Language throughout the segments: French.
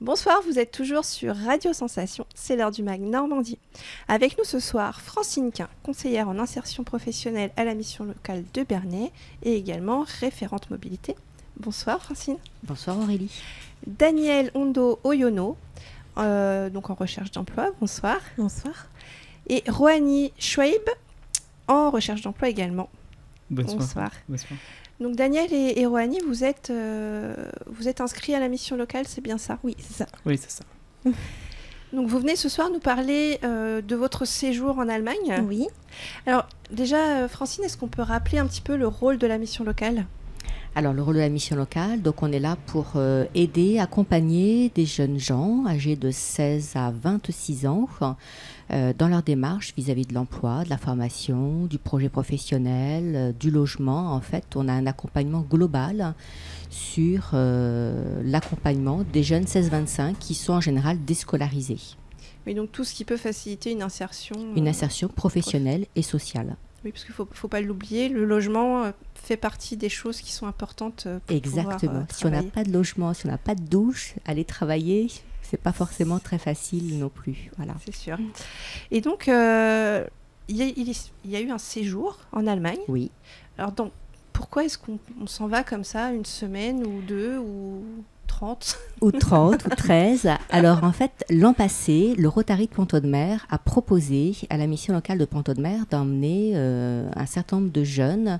Bonsoir, vous êtes toujours sur Radio Sensation, c'est l'heure du MAG Normandie. Avec nous ce soir, Francine Quin, conseillère en insertion professionnelle à la mission locale de Bernay et également référente mobilité. Bonsoir Francine. Bonsoir Aurélie. Daniel Ondo Oyono, euh, donc en recherche d'emploi. Bonsoir. Bonsoir. Et Roani Schweib, en recherche d'emploi également. Bonsoir. Bonsoir. Donc Daniel et, et Roani, vous êtes, euh, vous êtes inscrits à la mission locale, c'est bien ça? Oui, c'est ça. Oui, c'est ça. Donc vous venez ce soir nous parler euh, de votre séjour en Allemagne. Oui. Alors déjà, euh, Francine, est-ce qu'on peut rappeler un petit peu le rôle de la mission locale? Alors le rôle de la mission locale, donc on est là pour euh, aider, accompagner des jeunes gens âgés de 16 à 26 ans euh, dans leur démarche vis-à-vis de l'emploi, de la formation, du projet professionnel, euh, du logement. En fait, on a un accompagnement global sur l'accompagnement des jeunes 16-25 qui sont en général déscolarisés. Oui, donc tout ce qui peut faciliter une insertion. Une insertion professionnelle et sociale. Oui, parce qu'il ne faut, faut pas l'oublier, le logement euh, fait partie des choses qui sont importantes euh, pour Exactement. pouvoir, euh, si on n'a pas de logement, si on n'a pas de douche, aller travailler, c'est pas forcément très facile non plus. Voilà. C'est sûr. Et donc, euh, il y, y a eu un séjour en Allemagne. Oui. Alors, donc, pourquoi est-ce qu'on on s'en va comme ça, une semaine ou deux ou 30 Ou 30 ou 13. Alors en fait, l'an passé, le Rotary de Ponto de Mer a proposé à la mission locale de Ponto de Mer d'emmener euh, un certain nombre de jeunes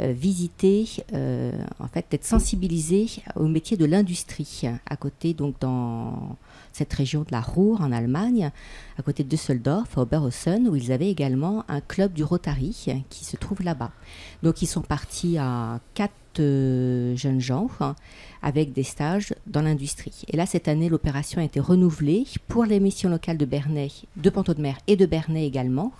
euh, visiter, euh, en fait, d'être sensibilisés au métier de l'industrie, à côté, donc dans cette région de la Ruhr en Allemagne, à côté de Düsseldorf, à Oberhausen, où ils avaient également un club du Rotary qui se trouve là-bas. Donc ils sont partis à quatre jeunes gens hein, avec des stages dans l'industrie. Et là, cette année, l'opération a été renouvelée pour les missions locales de Bernay, de de Mer et de Bernay également.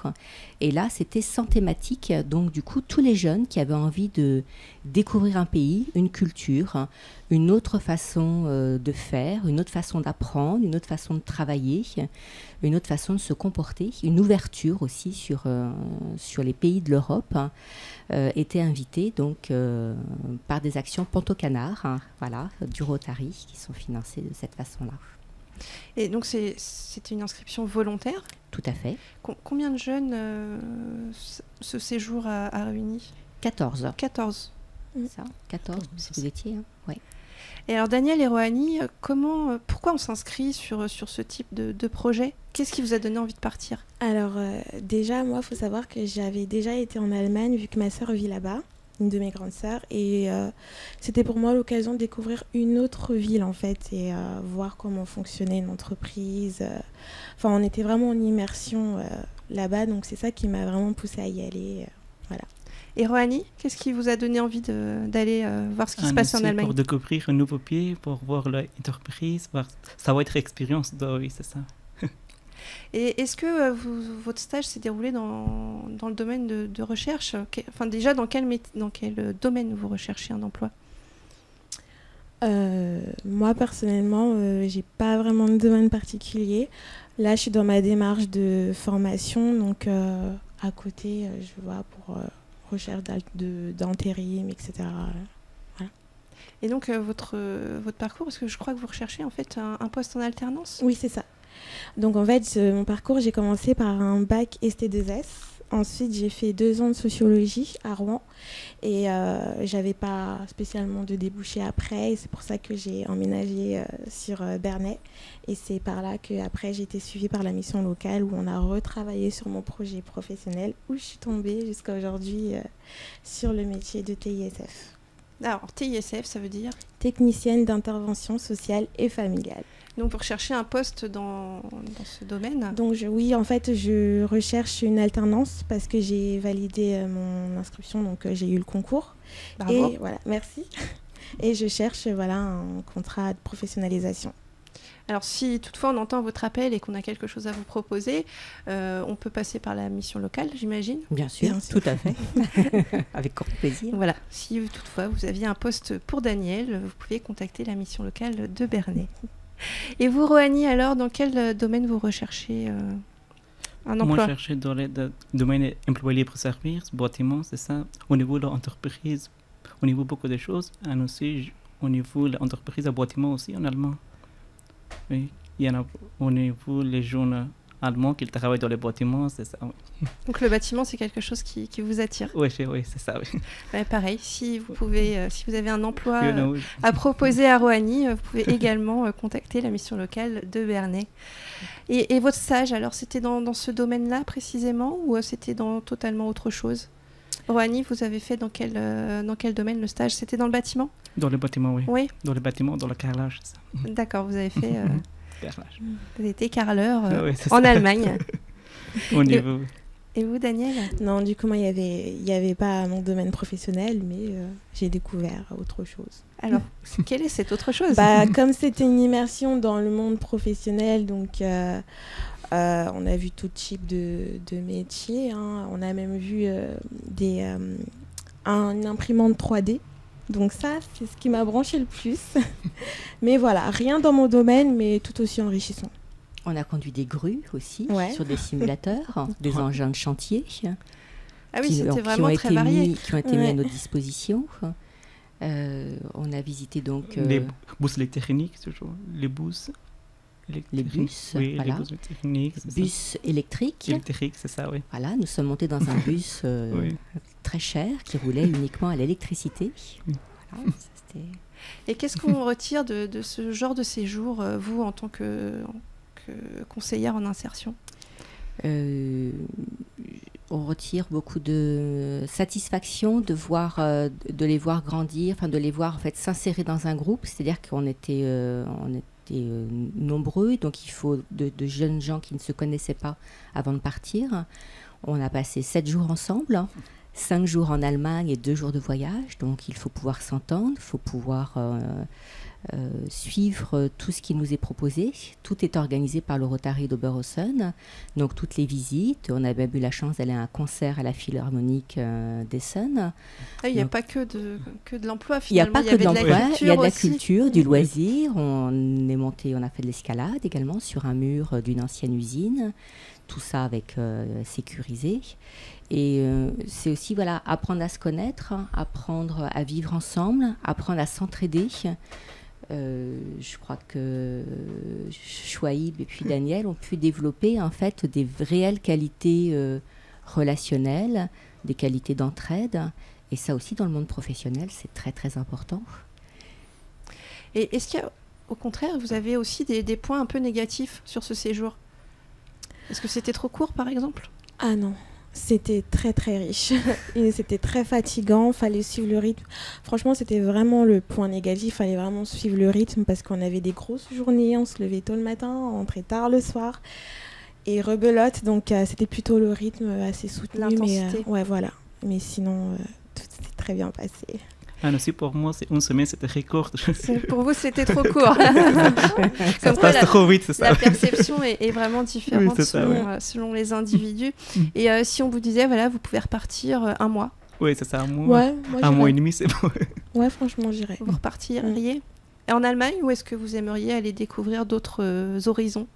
Et là, c'était sans thématique. Donc, du coup, tous les jeunes qui avaient envie de découvrir un pays, une culture, une autre façon euh, de faire, une autre façon d'apprendre, une autre façon de travailler, une autre façon de se comporter, une ouverture aussi sur, euh, sur les pays de l'Europe, hein, euh, étaient invités donc euh, par des actions Ponto Canard, hein, voilà, du Rotary, qui sont financées de cette façon-là. Et donc, c'est- c'était une inscription volontaire? Tout à fait. Com- combien de jeunes ce- ce séjour a, a réuni? 14. 14. Ça 14, si vous étiez. Hein ouais. Et alors, Daniel et Rohani, euh, comment, euh, pourquoi on s'inscrit sur, sur ce type de, de projet? Qu'est-ce qui vous a donné envie de partir? Alors euh, déjà, moi, il faut savoir que j'avais déjà été en Allemagne vu que ma sœur vit là-bas, une de mes grandes sœurs, et euh, c'était pour moi l'occasion de découvrir une autre ville en fait et euh, voir comment fonctionnait une entreprise. euh. Enfin, on était vraiment en immersion euh, là-bas, donc c'est ça qui m'a vraiment poussée à y aller. euh, voilà. Et Rohani, qu'est-ce qui vous a donné envie de- d'aller euh, voir ce qui se passe en Allemagne Pour découvrir un nouveau pays, pour voir l'entreprise, voir ça va être expérience, oui, c'est ça. Et est-ce que euh, vous- votre stage s'est déroulé dans, dans le domaine de, de recherche? Que- Enfin, déjà, dans quel, mét- dans quel euh, domaine vous recherchez un emploi? Euh, moi personnellement, euh, j'ai pas vraiment de domaine particulier. Là, je suis dans ma démarche de formation, donc euh, à côté, euh, je vois pour euh, recherche d'intérim, etc. Et donc, euh, votre, euh, votre parcours, parce que je crois que vous recherchez en fait un, un poste en alternance? Oui, c'est ça. Donc en fait, mon parcours, j'ai commencé par un bac ST2S. Ensuite, j'ai fait deux ans de sociologie à Rouen et euh, j'avais pas spécialement de débouché après. C'est pour ça que j'ai emménagé euh, sur euh, Bernay. Et c'est par là que après j'ai été suivie par la mission locale où on a retravaillé sur mon projet professionnel où je suis tombée jusqu'à aujourd'hui euh, sur le métier de TISF, Alors, TISF, ça veut dire technicienne d'intervention sociale et familiale. Donc, vous recherchez un poste dans, dans ce domaine Donc je- oui, en fait, je recherche une alternance parce que j'ai validé euh, mon inscription, donc euh, j'ai eu le concours. Bravo. Et voilà, merci. Et je cherche voilà un contrat de professionnalisation. Alors, si toutefois on entend votre appel et qu'on a quelque chose à vous proposer, euh, on peut passer par la mission locale, j'imagine. Bien sûr, Bien sûr. tout à fait. Avec grand plaisir. Voilà, si toutefois vous aviez un poste pour Daniel, vous pouvez contacter la mission locale de Bernay. Et vous, Rohani, alors, dans quel euh, domaine vous recherchez euh, un Moi, emploi je cherchais dans le domaine emploi libre service, bâtiment, c'est ça. Au niveau de l'entreprise, au niveau beaucoup de choses. Et aussi, au niveau de l'entreprise à bâtiment aussi en allemand. Oui. Il y en a au niveau les jeunes allemands qui travaillent dans les bâtiments, c'est ça. Oui, Donc le bâtiment, c'est quelque chose qui, qui vous attire. oui, c'est oui, c'est ça. Oui. Pareil, si vous pouvez, euh, si vous avez un emploi euh, know, à proposer à Roany, euh, vous pouvez également contacter la mission locale de Bernay. Et, et votre stage, alors, c'était dans, dans ce domaine-là précisément ou c'était dans totalement autre chose? Roany, vous avez fait dans quel, euh, dans quel domaine le stage? C'était dans le bâtiment? Dans les bâtiments, oui. Oui, Dans les bâtiments, dans le carrelage, c'est ça. d'accord, vous avez fait, euh, Carrelage. vous avez été carreleur euh, Ah oui, en ça. Allemagne. Au niveau. Et vous, Daniel? Non, du coup, moi, il n'y avait, y avait pas mon domaine professionnel, mais euh, j'ai découvert autre chose. Alors, quelle est cette autre chose? Bah, comme c'était une immersion dans le monde professionnel, donc euh, euh, on a vu tout type de, de métiers. hein. On a même vu des, un- une imprimante 3D. Donc ça, c'est ce qui m'a branché le plus. mais voilà, rien dans mon domaine, mais tout aussi enrichissant. On a conduit des grues aussi Ouais. sur des simulateurs, des Ouais. engins de chantier. Ah oui, qui, c'était qui vraiment ont très été varié. mis, qui ont été mis à Ouais. notre disposition. Euh, on a visité donc euh, Les bus électriques, toujours. Les bus. Les bus, Oui, voilà. les bus électriques. c'est ça. bus électriques. Électriques, c'est ça, oui. Voilà, nous sommes montés dans un bus euh, Oui. très cher qui roulait uniquement à l'électricité. Voilà, ça, c'était- Et qu'est-ce qu'on retire de, de ce genre de séjour, euh, vous, en tant que, conseillère en insertion Euh, on retire beaucoup de satisfaction de voir, euh, de les voir grandir, enfin de les voir en fait s'insérer dans un groupe. C'est-à-dire qu'on était, euh, on était nombreux, donc il faut de, de jeunes gens qui ne se connaissaient pas avant de partir. On a passé sept jours ensemble, cinq jours en Allemagne et deux jours de voyage. Donc il faut pouvoir s'entendre, il faut pouvoir euh, suivre tout ce qui nous est proposé. Tout est organisé par le Rotary d'Oberhausen. Donc toutes les visites, on a même eu la chance d'aller à un concert à la Philharmonique euh, d'Essen. Ah, Il n'y a pas que de, que de l'emploi, Il n'y a finalement. pas que de l'emploi, il y a de la aussi. culture, du loisir. On est monté, on a fait de l'escalade également sur un mur d'une ancienne usine. Tout ça avec euh, sécurisé. Et euh, c'est aussi voilà, apprendre à se connaître, apprendre à vivre ensemble, apprendre à s'entraider. Euh, je crois que Chouaïb et puis Daniel ont pu développer en fait des réelles qualités euh, relationnelles, des qualités d'entraide. Et ça aussi, dans le monde professionnel, c'est très très important. Et est-ce qu'il y a, au contraire, vous avez aussi des, des points un peu négatifs sur ce séjour? Est-ce que c'était trop court, par exemple? Ah non, c'était très très riche. C'était très fatigant, fallait suivre le rythme. Franchement, c'était vraiment le point négatif, fallait vraiment suivre le rythme parce qu'on avait des grosses journées, on se levait tôt le matin, on rentrait tard le soir. Et rebelote, donc euh, c'était plutôt le rythme assez soutenu. Mais, euh, ouais, voilà. Mais sinon, euh, tout s'est très bien passé. Ah, aussi pour moi, c'est une semaine, c'était très court. Pour vous, c'était trop court. Ça Comme quoi, passe la, trop vite, c'est ça. la perception est, est vraiment différente ça, ouais. euh, selon les individus. Mm. Et euh, si on vous disait, voilà, vous pouvez repartir euh, un mois, Oui, c'est ça, un mois. Ouais, moi, Un mois et demi, c'est bon. Ouais, franchement, j'irais. vous repartiriez Et en Allemagne, ou est-ce que vous aimeriez aller découvrir d'autres euh, horizons?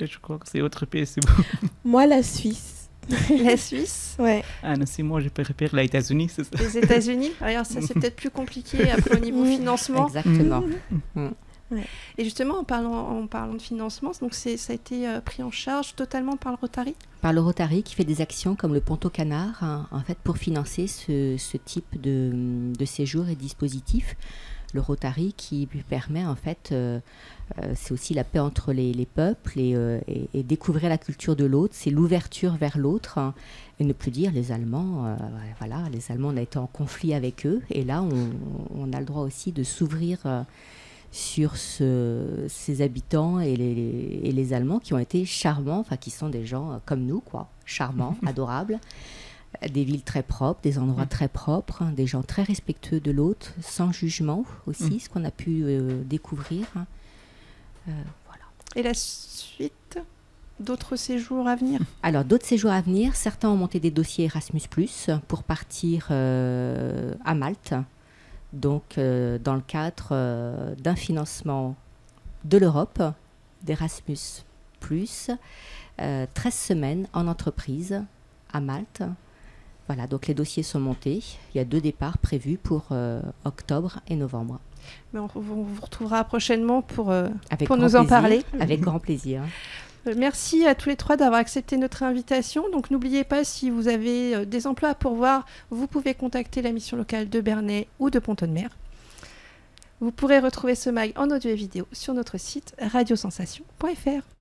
Et Je crois que c'est autre pays, c'est bon. Moi, la Suisse. La Suisse Ouais. Ah, non, c'est moi, je préfère les États-Unis, c'est ça. Les États-Unis Alors ça, c'est peut-être plus compliqué après au niveau Mm. financement. Exactement. Et justement, en parlant, en parlant de financement, donc c'est- ça a été euh, pris en charge totalement par le Rotary? Par le Rotary qui fait des actions comme le Ponto Canard, hein, en fait, pour financer ce, ce type de, de séjour et dispositif. Le Rotary qui lui permet, en fait, euh, euh, c'est aussi la paix entre les, les peuples et, euh, et- et découvrir la culture de l'autre, c'est l'ouverture vers l'autre hein, et ne plus dire les Allemands, euh, voilà, les Allemands, on a été en conflit avec eux et là, on, on a le droit aussi de s'ouvrir. sur ce- ces habitants et les, et les Allemands qui ont été charmants, enfin qui sont des gens comme nous, quoi, charmants, adorables, des villes très propres, des endroits Mm. très propres, hein, des gens très respectueux de l'autre, sans jugement aussi, Mm. ce qu'on a pu euh, découvrir. hein. Euh, voilà. Et la suite D'autres séjours à venir? Alors, d'autres séjours à venir, certains ont monté des dossiers Erasmus, pour partir euh, à Malte, donc dans le cadre d'un financement de l'Europe, d'Erasmus, euh, 13 semaines en entreprise à Malte. Voilà, donc les dossiers sont montés. Il y a deux départs prévus pour euh, octobre et novembre. Mais on, on vous retrouvera prochainement pour, euh, Avec pour grand nous en parler. Avec grand plaisir. Euh, Merci à tous les trois d'avoir accepté notre invitation. Donc n'oubliez pas, si vous avez des emplois à pourvoir, vous pouvez contacter la mission locale de Bernay ou de Pont-de-Mer. Vous pourrez retrouver ce mag en audio et vidéo sur notre site radiosensation.fr.